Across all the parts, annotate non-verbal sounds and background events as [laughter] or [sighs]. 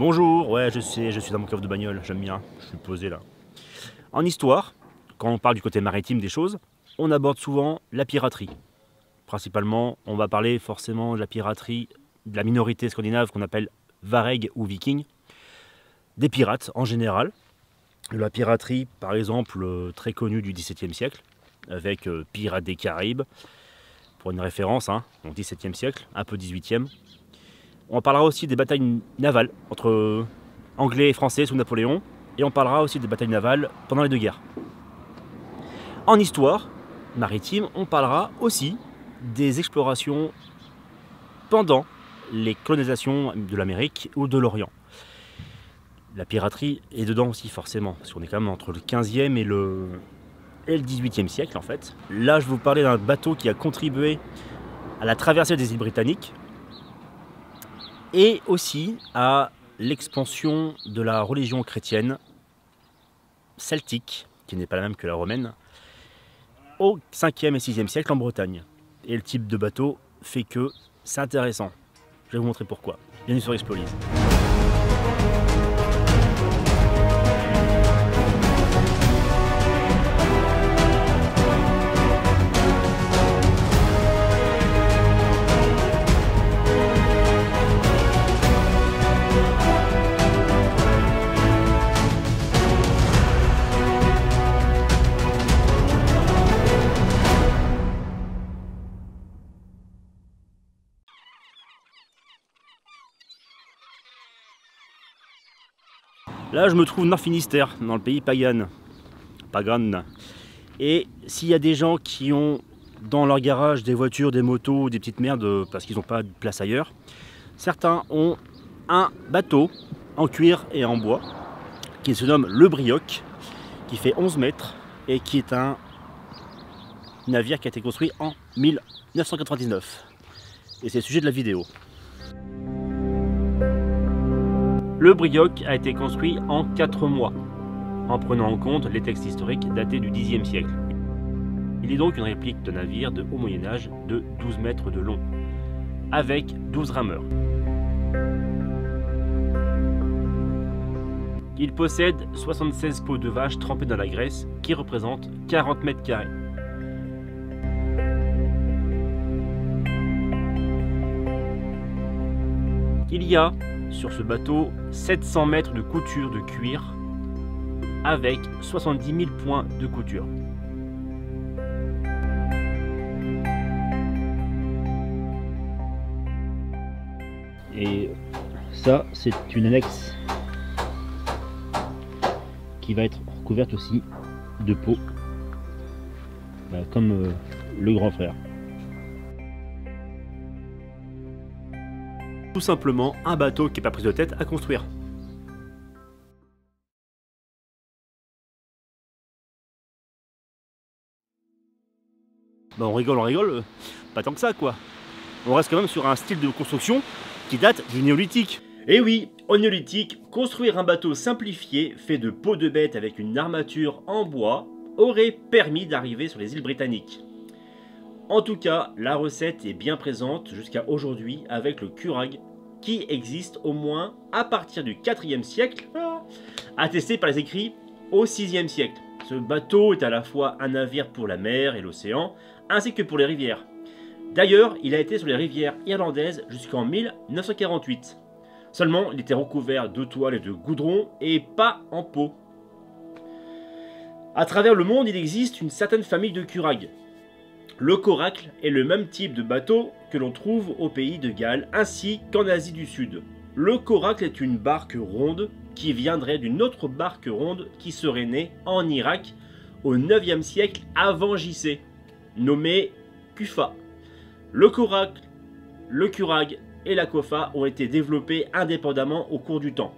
Bonjour, ouais, je sais, je suis dans mon coffre de bagnole, j'aime bien, je suis posé là. En histoire, quand on parle du côté maritime des choses, on aborde souvent la piraterie. Principalement, on va parler forcément de la piraterie de la minorité scandinave qu'on appelle Vareg ou Viking, des pirates en général. La piraterie, par exemple, euh, très connue du XVIIe siècle, avec euh, Pirates des Caraïbes, pour une référence, hein, au XVIIe siècle, un peu XVIIIe. On parlera aussi des batailles navales entre Anglais et Français sous Napoléon. Et on parlera aussi des batailles navales pendant les deux guerres. En histoire maritime, on parlera aussi des explorations pendant les colonisations de l'Amérique ou de l'Orient. La piraterie est dedans aussi forcément, parce qu'on est quand même entre le 15e et le, et le 18e siècle en fait. Là je vous parler d'un bateau qui a contribué à la traversée des îles britanniques, et aussi à l'expansion de la religion chrétienne celtique, qui n'est pas la même que la romaine, au 5e et 6e siècle en Bretagne. Et le type de bateau fait que c'est intéressant. Je vais vous montrer pourquoi. Bienvenue sur Explolise. Là, je me trouve Nord Finistère, dans le pays Pagan. Pagan. Et s'il y a des gens qui ont dans leur garage des voitures, des motos, des petites merdes euh, parce qu'ils n'ont pas de place ailleurs, certains ont un bateau en cuir et en bois qui se nomme le Brioc, qui fait 11 mètres et qui est un navire qui a été construit en 1999. Et c'est le sujet de la vidéo. Le Brioc a été construit en 4 mois, en prenant en compte les textes historiques datés du Xe siècle. Il est donc une réplique de navire de haut Moyen-Âge de 12 mètres de long, avec 12 rameurs. Il possède 76 pots de vache trempés dans la graisse qui représentent 40 mètres carrés. Il y a sur ce bateau 700 mètres de couture de cuir avec 70 000 points de couture. Et ça, c'est une annexe qui va être recouverte aussi de peau, bah, comme euh, le grand frère. Tout simplement un bateau qui n'est pas pris de tête à construire. Bah on rigole, on rigole, pas tant que ça quoi. On reste quand même sur un style de construction qui date du néolithique. Et eh oui, au néolithique, construire un bateau simplifié fait de peau de bête avec une armature en bois aurait permis d'arriver sur les îles britanniques. En tout cas, la recette est bien présente jusqu'à aujourd'hui avec le curag qui existe au moins à partir du 4e siècle, attesté par les écrits au 6e siècle. Ce bateau est à la fois un navire pour la mer et l'océan, ainsi que pour les rivières. D'ailleurs, il a été sur les rivières irlandaises jusqu'en 1948. Seulement, il était recouvert de toile et de goudron et pas en peau. À travers le monde, il existe une certaine famille de curags, le coracle est le même type de bateau que l'on trouve au pays de Galles ainsi qu'en Asie du Sud. Le coracle est une barque ronde qui viendrait d'une autre barque ronde qui serait née en Irak au 9e siècle avant JC, nommée Kufa. Le coracle, le curag et la kofa ont été développés indépendamment au cours du temps.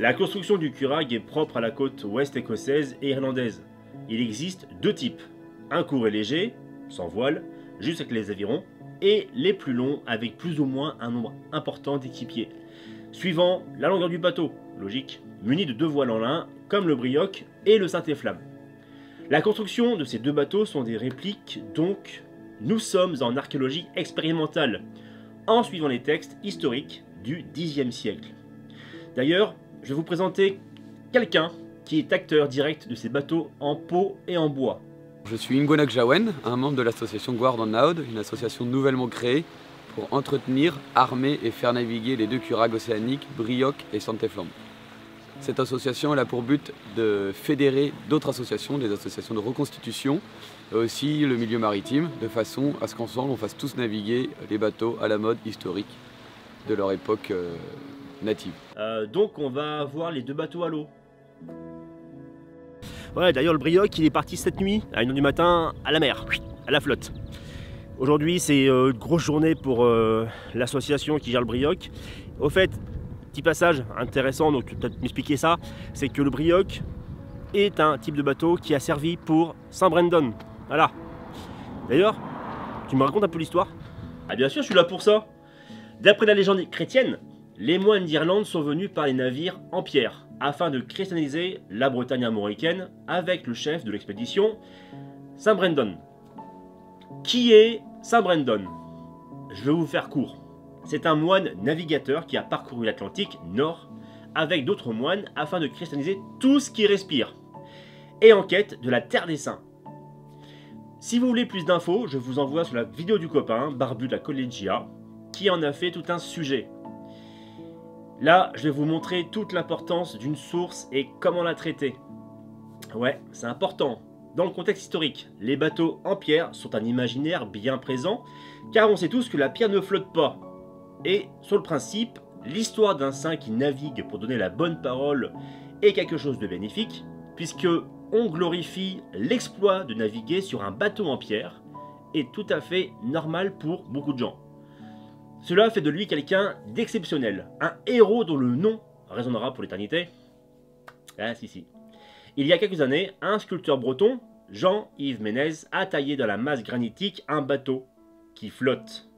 La construction du curag est propre à la côte ouest écossaise et irlandaise. Il existe deux types, un court et léger, sans voile, juste avec les avirons, et les plus longs avec plus ou moins un nombre important d'équipiers. Suivant la longueur du bateau, logique, muni de deux voiles en lin, comme le Brioc et le Saint-Efflamme. La construction de ces deux bateaux sont des répliques, donc nous sommes en archéologie expérimentale, en suivant les textes historiques du Xe siècle. D'ailleurs, je vais vous présenter quelqu'un qui est acteur direct de ces bateaux en peau et en bois. Je suis Ingonak Jawen, un membre de l'association Guard on Naud, une association nouvellement créée pour entretenir, armer et faire naviguer les deux curagues océaniques Brioc et Santeflam. Cette association a pour but de fédérer d'autres associations, des associations de reconstitution, aussi le milieu maritime, de façon à ce qu'ensemble on fasse tous naviguer les bateaux à la mode historique de leur époque euh, native. Euh, donc on va voir les deux bateaux à l'eau. Ouais, d'ailleurs le Brioc il est parti cette nuit à 1h du matin à la mer, à la flotte. Aujourd'hui c'est euh, une grosse journée pour l'association qui gère le Brioc. Au fait, petit passage intéressant, donc tu peut-être m'expliquer ça, c'est que le Brioc est un type de bateau qui a servi pour Saint-Brendan. Voilà. D'ailleurs, tu me racontes un peu l'histoire? Ah bien sûr, je suis là pour ça. D'après la légende chrétienne, les moines d'Irlande sont venus par les navires en pierre afin de christianiser la Bretagne armoricaine avec le chef de l'expédition, Saint Brendan. Qui est Saint Brendan Je vais vous faire court. C'est un moine navigateur qui a parcouru l'Atlantique Nord avec d'autres moines afin de christianiser tout ce qui respire et en quête de la terre des saints. Si vous voulez plus d'infos, je vous envoie sur la vidéo du copain, Barbu de la Collegia, qui en a fait tout un sujet. Là, je vais vous montrer toute l'importance d'une source et comment la traiter. Ouais, c'est important. Dans le contexte historique, les bateaux en pierre sont un imaginaire bien présent, car on sait tous que la pierre ne flotte pas. Et sur le principe, l'histoire d'un saint qui navigue pour donner la bonne parole est quelque chose de bénéfique, puisque on glorifie l'exploit de naviguer sur un bateau en pierre est tout à fait normal pour beaucoup de gens. Cela fait de lui quelqu'un d'exceptionnel, un héros dont le nom résonnera pour l'éternité. Ah si si. Il y a quelques années, un sculpteur breton, Jean-Yves Ménez, a taillé dans la masse granitique un bateau qui flotte.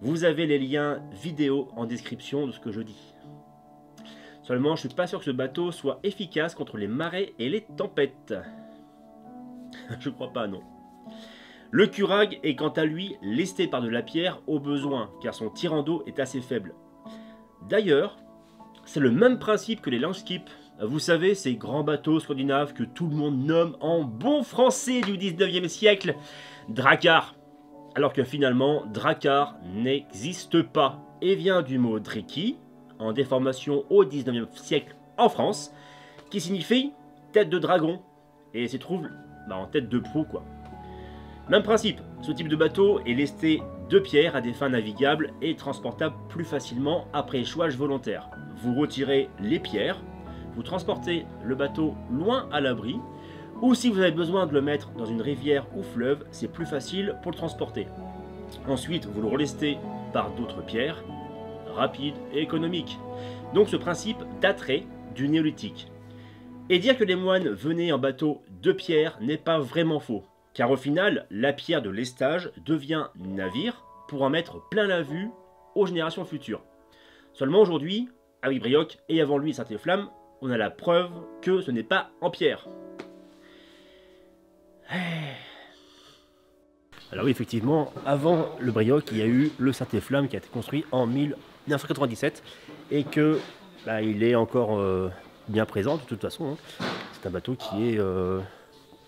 Vous avez les liens vidéo en description de ce que je dis. Seulement, je suis pas sûr que ce bateau soit efficace contre les marées et les tempêtes. [laughs] je crois pas, non. Le curag est quant à lui lesté par de la pierre au besoin, car son tirant d'eau est assez faible. D'ailleurs, c'est le même principe que les Langskip. Vous savez, ces grands bateaux scandinaves que tout le monde nomme en bon français du 19e siècle, Drakkar. Alors que finalement, Drakkar n'existe pas et vient du mot Dreki, en déformation au 19e siècle en France, qui signifie tête de dragon, et se trouve bah, en tête de proue quoi. Même principe, ce type de bateau est lesté de pierre à des fins navigables et transportable plus facilement après échouage volontaire. Vous retirez les pierres, vous transportez le bateau loin à l'abri, ou si vous avez besoin de le mettre dans une rivière ou fleuve, c'est plus facile pour le transporter. Ensuite, vous le relestez par d'autres pierres rapide et économique. Donc ce principe daterait du néolithique. Et dire que les moines venaient en bateau de pierre n'est pas vraiment faux, car au final, la pierre de lestage devient navire pour en mettre plein la vue aux générations futures. Seulement aujourd'hui, avec Brioc et avant lui Saint-Flamme, on a la preuve que ce n'est pas en pierre. [sighs] Alors oui, effectivement, avant le Brioc, il y a eu le Saint-Flamme qui a été construit en 1000 1997 et que bah, il est encore euh, bien présent de toute façon. Hein. C'est un bateau qui est euh,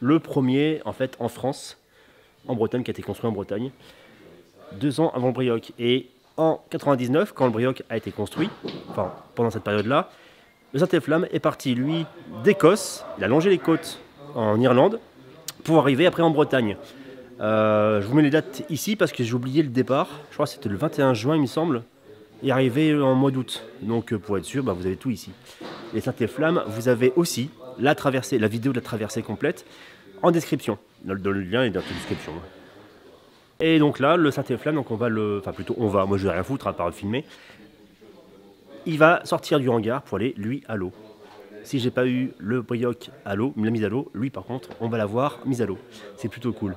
le premier en fait en France, en Bretagne, qui a été construit en Bretagne, deux ans avant le Brioc. Et en 99, quand le Brioc a été construit, enfin pendant cette période-là, le Saint-Flamme est parti lui d'Écosse, il a longé les côtes en Irlande pour arriver après en Bretagne. Euh, je vous mets les dates ici parce que j'ai oublié le départ. Je crois que c'était le 21 juin, il me semble est arrivé en mois d'août. Donc euh, pour être sûr, bah, vous avez tout ici. Les Saintes et vous avez aussi la traversée, la vidéo de la traversée complète en description. Le, le lien est dans la description. Et donc là, le Saint et Flamme, donc on va le. Enfin plutôt on va, moi je vais rien foutre à part le filmer. Il va sortir du hangar pour aller lui à l'eau. Si j'ai pas eu le brioc à l'eau, la mise à l'eau, lui par contre, on va l'avoir mise à l'eau. C'est plutôt cool.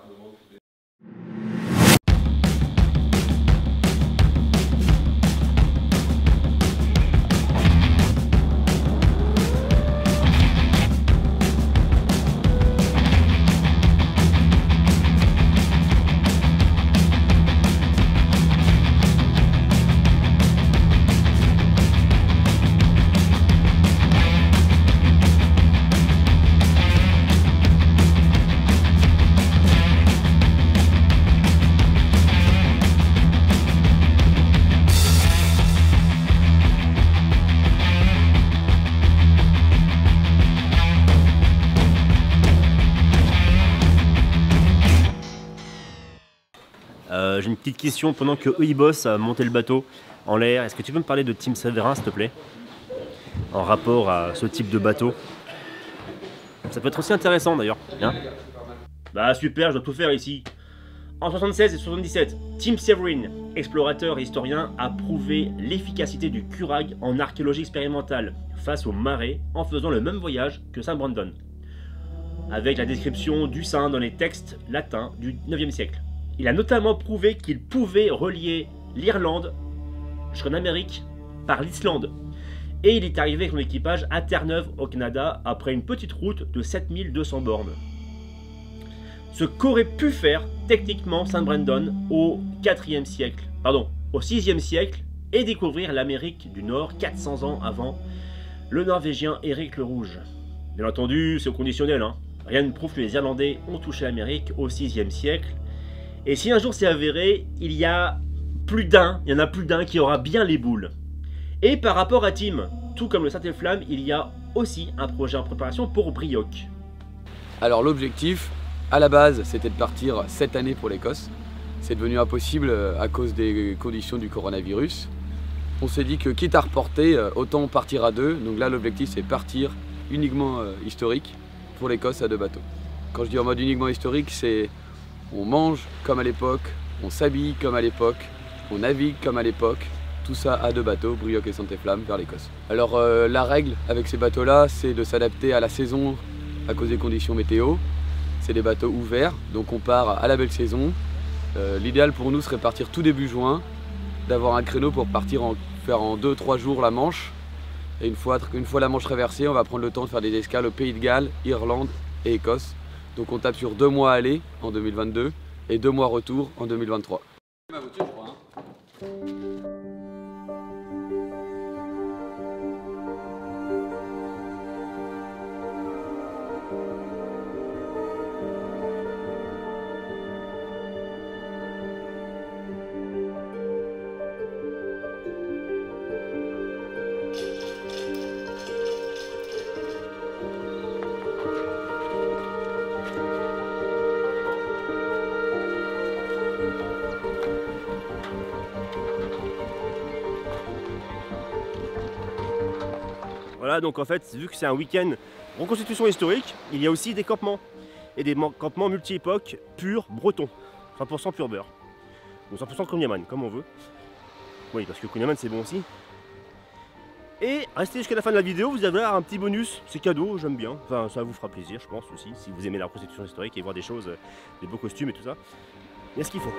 Euh, j'ai une petite question. Pendant que eux ils à monter le bateau en l'air, est-ce que tu peux me parler de Team Severin, s'il te plaît? En rapport à ce type de bateau. Ça peut être aussi intéressant d'ailleurs. Hein? Bah super, je dois tout faire ici. En 76 et 77, Tim Severin, explorateur et historien, a prouvé l'efficacité du curag en archéologie expérimentale face aux marées en faisant le même voyage que Saint Brandon, avec la description du saint dans les textes latins du 9e siècle. Il a notamment prouvé qu'il pouvait relier l'Irlande jusqu'en Amérique par l'Islande. Et il est arrivé avec son équipage à Terre-Neuve au Canada après une petite route de 7200 bornes ce qu'aurait pu faire techniquement Saint Brandon au 4e siècle, pardon, au 6e siècle, et découvrir l'Amérique du Nord 400 ans avant le Norvégien Éric le Rouge. Bien entendu, c'est conditionnel, hein. rien ne prouve que les Irlandais ont touché l'Amérique au 6e siècle. Et si un jour c'est avéré, il y a plus d'un, il y en a plus d'un qui aura bien les boules. Et par rapport à Tim, tout comme le Saint-Flamme, il y a aussi un projet en préparation pour Brioc. Alors l'objectif, à la base, c'était de partir cette année pour l'Écosse. C'est devenu impossible euh, à cause des conditions du coronavirus. On s'est dit que quitte à reporter, euh, autant partir à deux. Donc là, l'objectif, c'est partir uniquement euh, historique pour l'Écosse à deux bateaux. Quand je dis en mode uniquement historique, c'est on mange comme à l'époque, on s'habille comme à l'époque, on navigue comme à l'époque, tout ça à deux bateaux, Brioc et Santé-Flamme, vers l'Écosse. Alors la règle avec ces bateaux-là, c'est de s'adapter à la saison à cause des conditions météo c'est des bateaux ouverts, donc on part à la belle saison. Euh, l'idéal pour nous serait partir tout début juin, d'avoir un créneau pour partir en, faire en 2-3 jours la Manche. Et une fois, une fois la Manche traversée, on va prendre le temps de faire des escales au Pays de Galles, Irlande et Écosse. Donc on tape sur deux mois aller en 2022 et deux mois retour en 2023. Voilà, donc en fait, vu que c'est un week-end reconstitution historique, il y a aussi des campements. Et des campements multi-époques purs bretons. 100% pur beurre. Ou 100% Kunyaman, comme on veut. Oui, parce que Kunyaman c'est bon aussi. Et restez jusqu'à la fin de la vidéo, vous allez avoir un petit bonus, c'est cadeau, j'aime bien. Enfin, ça vous fera plaisir, je pense aussi, si vous aimez la reconstitution historique et voir des choses, des beaux costumes et tout ça. Il y a ce qu'il faut.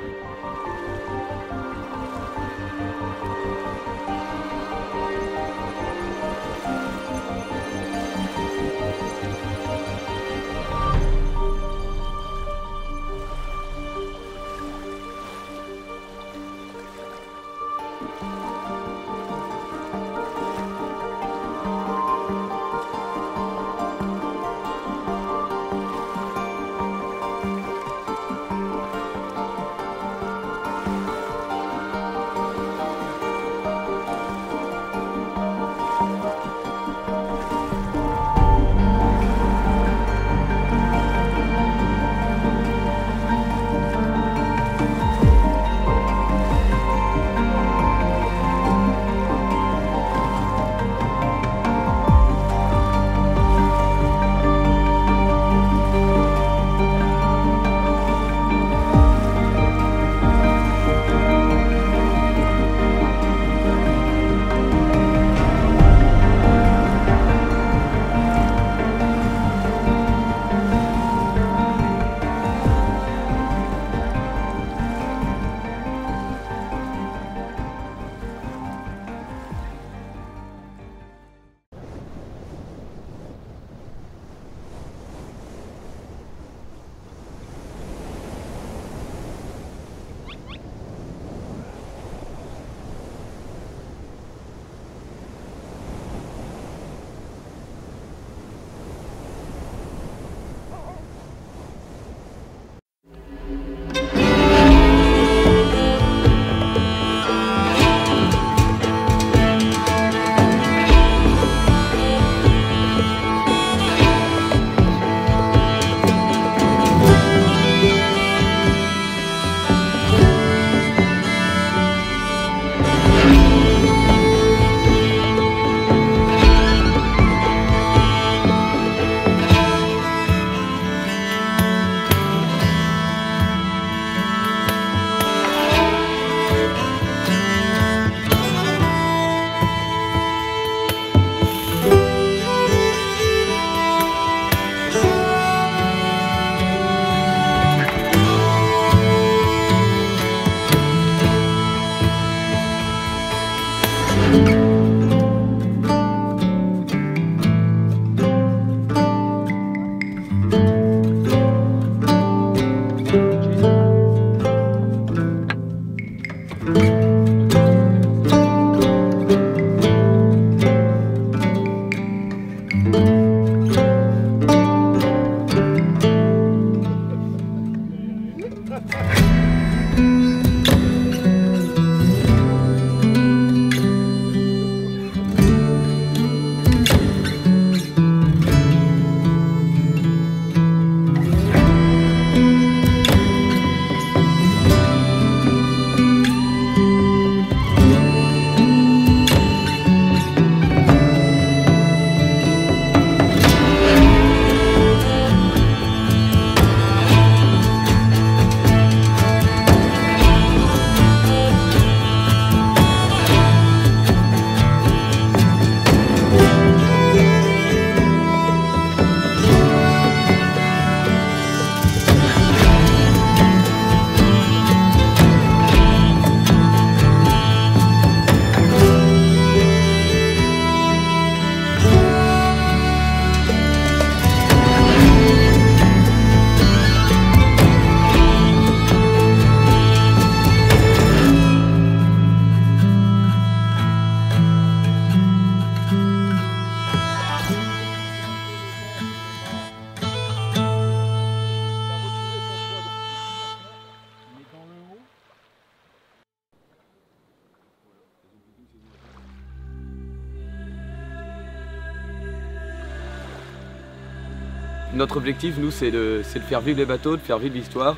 Notre objectif, nous, c'est de, faire vivre les bateaux, de faire vivre l'histoire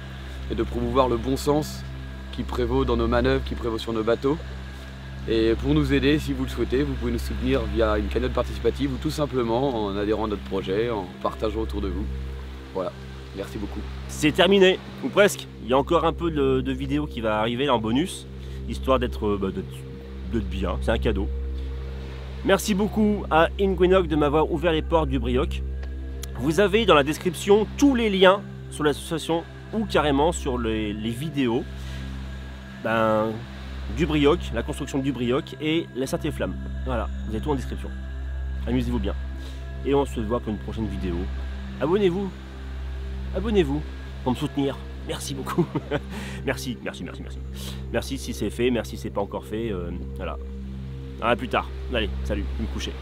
et de promouvoir le bon sens qui prévaut dans nos manœuvres, qui prévaut sur nos bateaux. Et pour nous aider, si vous le souhaitez, vous pouvez nous soutenir via une cagnotte participative ou tout simplement en adhérant à notre projet, en partageant autour de vous. Voilà, merci beaucoup. C'est terminé, ou presque. Il y a encore un peu de, vidéo qui va arriver en bonus, histoire d'être euh, bah, bien, c'est un cadeau. Merci beaucoup à Ingwenock de m'avoir ouvert les portes du Brioc. Vous avez dans la description tous les liens sur l'association ou carrément sur les, vidéos ben, du Brioc, la construction du Brioc et la Sainte Flamme. Voilà, vous avez tout en description. Amusez-vous bien. Et on se voit pour une prochaine vidéo. Abonnez-vous. Abonnez-vous pour me soutenir. Merci beaucoup. [laughs] merci, merci, merci, merci. Merci si c'est fait, merci si c'est pas encore fait. euh, voilà. À plus tard. Allez, salut, je vais me coucher.